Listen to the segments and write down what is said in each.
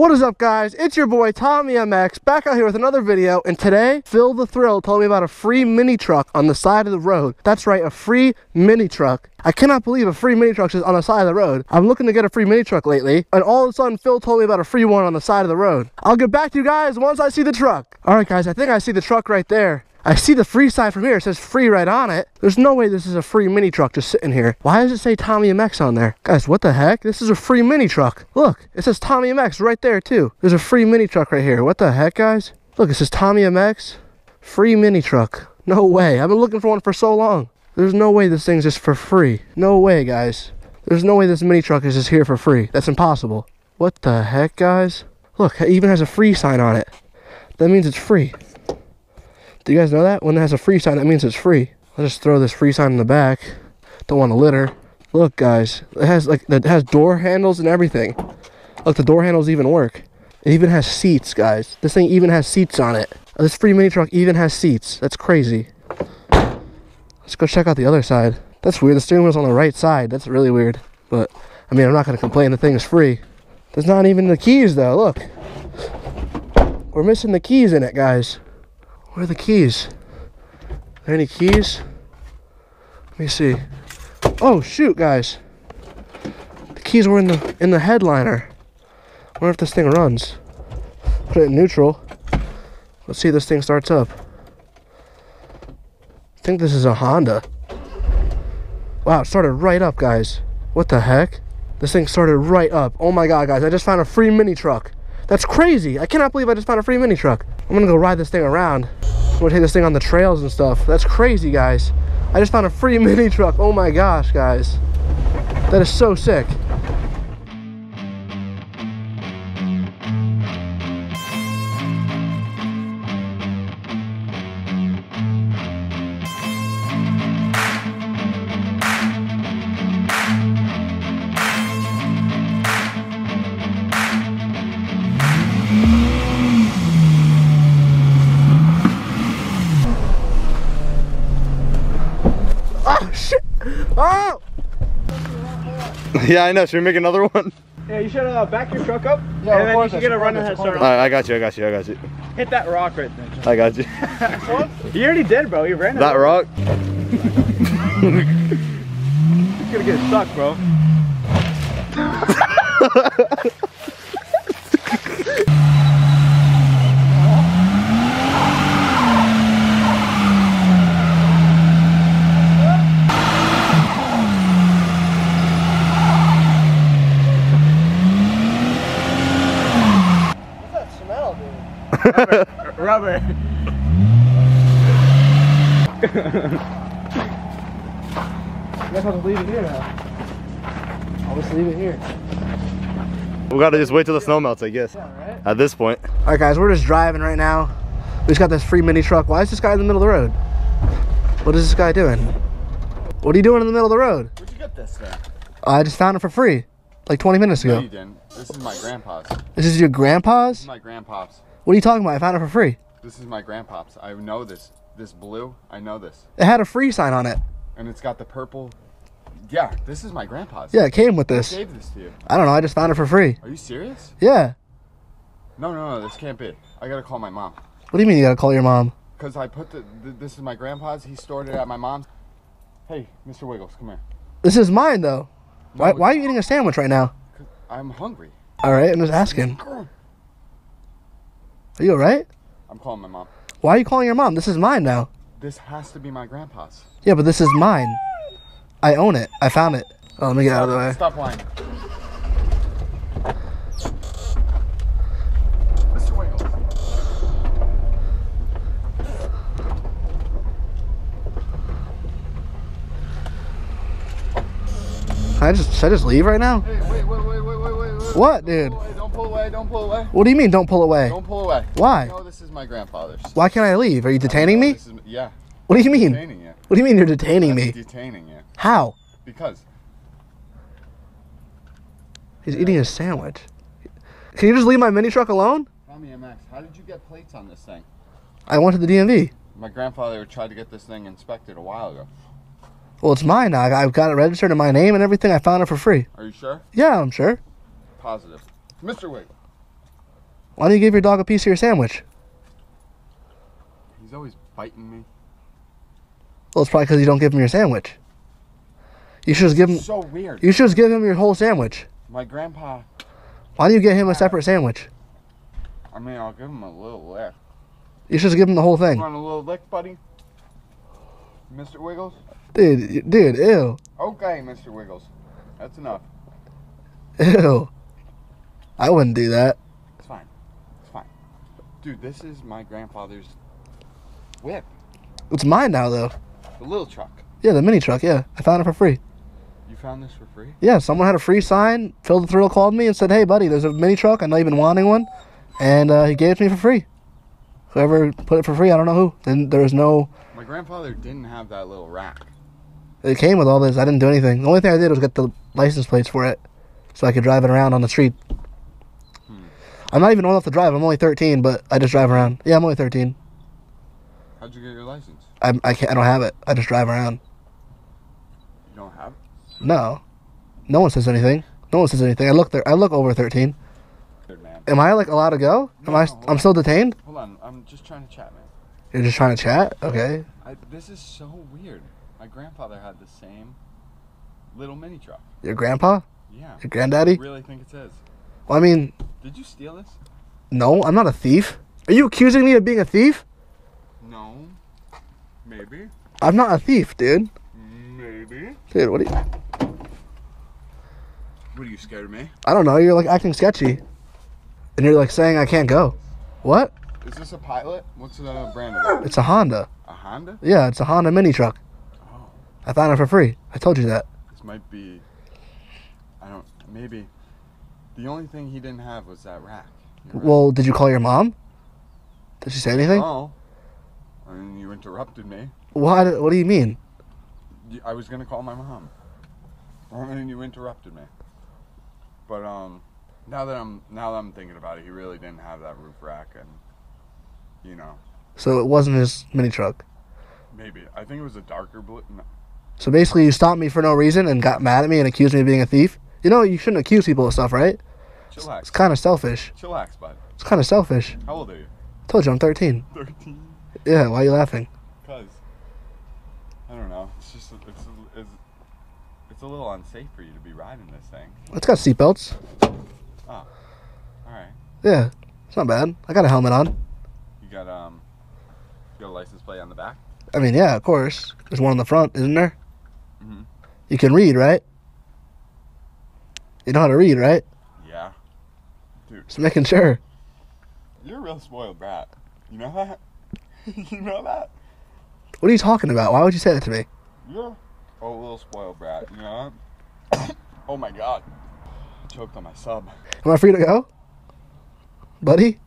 What is up guys? It's your boy Tommy MX back out here with another video and today Phil the Thrill told me about a free mini truck on the side of the road. That's right, a free mini truck. I cannot believe a free mini truck is on the side of the road. I'm looking to get a free mini truck lately and all of a sudden Phil told me about a free one on the side of the road. I'll get back to you guys once I see the truck. Alright guys, I think I see the truck right there. I see the free sign from here. It says free right on it. There's no way this is a free mini truck just sitting here. Why does it say Tommy MX on there? Guys, what the heck? This is a free mini truck. Look, it says Tommy MX right there too. There's a free mini truck right here. What the heck, guys? Look, it says Tommy MX. Free mini truck. No way. I've been looking for one for so long. There's no way this thing's just for free. No way, guys. There's no way this mini truck is just here for free. That's impossible. What the heck, guys? Look, it even has a free sign on it. That means it's free. Do you guys know that? When it has a free sign, that means it's free. I'll just throw this free sign in the back. Don't want to litter. Look, guys. It has like it has door handles and everything. Look, the door handles even work. It even has seats, guys. This thing even has seats on it. This free mini truck even has seats. That's crazy. Let's go check out the other side. That's weird. The steering wheel's on the right side. That's really weird. But, I mean, I'm not going to complain. The thing is free. There's not even the keys, though. Look. We're missing the keys in it, guys. Where are the keys? Are there any keys? Let me see. Oh shoot, guys. The keys were in the in the headliner. wonder if this thing runs. Put it in neutral. Let's see if this thing starts up. I think this is a Honda. Wow, it started right up, guys. What the heck? This thing started right up. Oh my god, guys, I just found a free mini truck. That's crazy. I cannot believe I just found a free mini truck. I'm gonna go ride this thing around. I'm gonna take this thing on the trails and stuff. That's crazy, guys. I just found a free mini truck. Oh my gosh, guys. That is so sick. Shit! Oh! Yeah, I know. Should we make another one? Yeah, you should uh, back your truck up. Yeah, and then you should get a run course, ahead of start. All right, I got you. I got you. I got you. Hit that rock right there. I got you. You already did, bro. You ran it. that rock? It's gonna get stuck, bro. Dude? Rubber. I guess I'll just leave it here now. I'll just leave it here. We gotta just wait till the snow melts, I guess. right? At this point. All right, guys, we're just driving right now. We just got this free mini truck. Why is this guy in the middle of the road? What is this guy doing? What are you doing in the middle of the road? Where'd you get this thing? I just found it for free, like 20 minutes No, ago. you didn't. This is my grandpa's. This is your This grandpa's? is my grandpa's. What are you talking about? I found it for free. This is my grandpa's. I know this. This blue, I know this. It had a free sign on it. And it's got the purple. Yeah, this is my grandpa's. Yeah, it came with Who this. gave this to you? I don't know. I just found it for free. Are you serious? Yeah. No, no, no. This can't be. I gotta call my mom. What do you mean you gotta call your mom? Cause I put the. th- this is my grandpa's. He stored it at my mom's. Hey, Mr. Wiggles, come here. This is mine though. No, Why, why are you eating a sandwich right now? I'm hungry. All right, I'm just asking. Are you all right? I'm calling my mom. Why are you calling your mom? This is mine now. This has to be my grandpa's. Yeah, but this is mine. I own it. I found it. Oh, let me get out of the way. Stop lying. Mr. Can I just should I just leave right now? Hey, wait, wait, wait, wait, wait, wait, wait. What, dude? Don't pull away. Don't pull away. What do you mean? Don't pull away. Don't pull away. Why? No, this is my grandfather's. Why can't I leave? Are you detaining me? This is, yeah, What do you mean? detaining you. What do you mean you're detaining me? Detaining you. How? Because He's eating a sandwich. Can you just leave my mini truck alone? Tommy MX, how did you get plates on this thing? I went to the DMV. My grandfather tried to get this thing inspected a while ago. Well, it's mine. I- I've got it registered in my name and everything. I found it for free. Are you sure? Yeah, I'm sure. Positive. Mr. Wiggle. Why don't you give your dog a piece of your sandwich? He's always biting me. Well, it's probably because you don't give him your sandwich. You should just give him. So weird. You should just give him your whole sandwich. My grandpa. Why do you get him a separate sandwich? I mean, I'll give him a little lick. You should just give him the whole thing. Want a little lick, buddy? Mr. Wiggles? Dude, y- dude, ew. Okay, Mr. Wiggles. That's enough. Ew. I wouldn't do that. It's fine. It's fine. Dude, this is my grandfather's whip. It's mine now, though. The little truck. Yeah, the mini truck, yeah. I found it for free. You found this for free? Yeah, someone had a free sign. Phil the Thrill called me and said, hey, buddy, there's a mini truck. I know you've been wanting one. And uh, he gave it to me for free. Whoever put it for free, I don't know who. Then there was no. My grandfather didn't have that little rack. It came with all this. I didn't do anything. The only thing I did was get the license plates for it so I could drive it around on the street. I'm not even old enough to drive. I'm only 13, but I just drive around. Yeah, I'm only 13. How'd you get your license? I, I, can't, I don't have it. I just drive around. You don't have? No. No one says anything. No one says anything. I look there. I look over 13. Good man. Am I like allowed to go? Am I? No. I'm still detained. Hold on, I'm just trying to chat, man. You're just trying to chat. Okay. I, this is so weird. My grandfather had the same little mini truck. Your grandpa? Yeah. Your granddaddy? I really think it says. Well, I mean, Did you steal this? no. I'm not a thief. Are you accusing me of being a thief? No. Maybe. I'm not a thief, dude. Maybe. Dude, what? Are you, What are you scared of me? I don't know. You're like acting sketchy, and you're like saying I can't go. What? Is this a pilot? What's the brand of it? It's a Honda. A Honda? Yeah, it's a Honda mini truck. Oh. I found it for free. I told you that. This might be. I don't. Maybe. The only thing he didn't have was that rack. Right. Well, did you call your mom? Did she say anything? No. I mean, you interrupted me. What? What do you mean? I was gonna call my mom. And then you interrupted me. But um, now that I'm now that I'm thinking about it, he really didn't have that roof rack, and you know, So it wasn't his mini truck. maybe I think it was a darker blue. No, So basically, you stopped me for no reason and got mad at me and accused me of being a thief. You know, you shouldn't accuse people of stuff, right? Chillax, It's kind of selfish. chillax, bud. It's kind of selfish. How old are you? I told you I'm 13. Thirteen. Yeah, why are you laughing? Cause I don't know. It's just it's it's, it's a little unsafe for you to be riding this thing. It's got seatbelts. Oh, All right. Yeah, it's not bad. I got a helmet on. You got um, you got a license plate on the back. I mean, yeah, of course. There's one on the front, isn't there? Mm-hmm. You can read, right? You know how to read, right? Yeah. Just making sure. You're a real spoiled brat. You know that? you know that? What are you talking about? Why would you say that to me? You're a little spoiled brat. You know that? oh my god. I choked on my sub. Am I free to go? Buddy?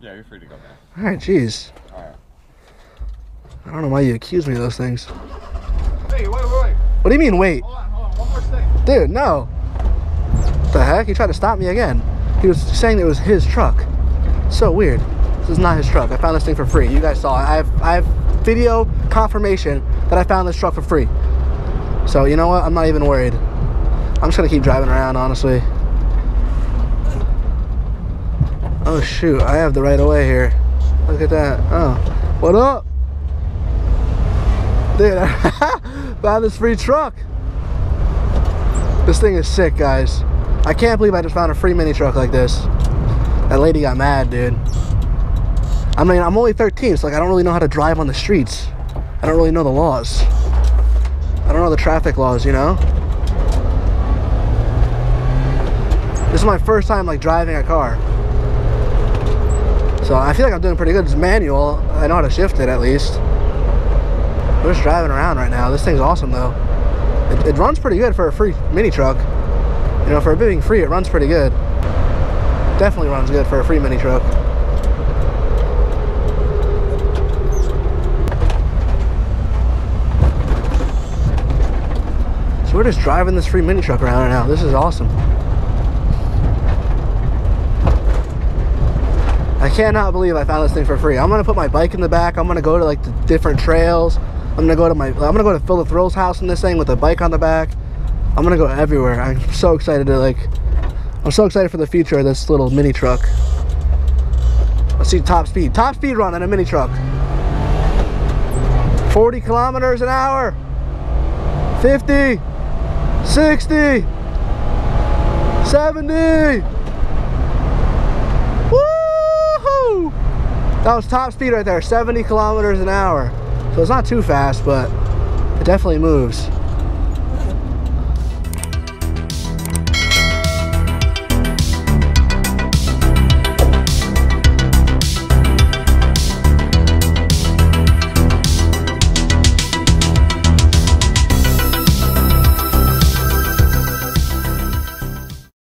Yeah, you're free to go, man. Alright, jeez. Alright. I don't know why you accuse me of those things. Hey, wait, wait, wait. What do you mean, wait? Hold on, hold on. One more thing. Dude, no. What the heck? You tried to stop me again. He was saying it was his truck. So weird. This is not his truck. I found this thing for free. You guys saw it. I have, I have video confirmation that I found this truck for free. So, you know what? I'm not even worried. I'm just to keep driving around, honestly. Oh, shoot. I have the right of way here. Look at that. Oh. What up? Dude, I found this free truck. This thing is sick, guys. I can't believe I just found a free mini truck like this. That lady got mad, dude. I mean, I'm only 13, so like I don't really know how to drive on the streets. I don't really know the laws. I don't know the traffic laws, you know? This is my first time like driving a car. So I feel like I'm doing pretty good. It's manual. I know how to shift it at least. We're just driving around right now. This thing's awesome though. It, it runs pretty good for a free mini truck. You know, for being free, it runs pretty good. Definitely runs good for a free mini truck. So we're just driving this free mini truck around right now. This is awesome. I cannot believe I found this thing for free. I'm gonna put my bike in the back. I'm gonna go to like the different trails. I'm gonna go to my. I'm gonna go to Phil the Thrills house in this thing with a bike on the back. I'm gonna go everywhere. I'm so excited to like. I'm so excited for the future of this little mini truck. Let's see top speed. Top speed run on a mini truck. 40 kilometers an hour. 50, 60, 70. Woohoo! That was top speed right there, 70 kilometers an hour. So it's not too fast, but it definitely moves.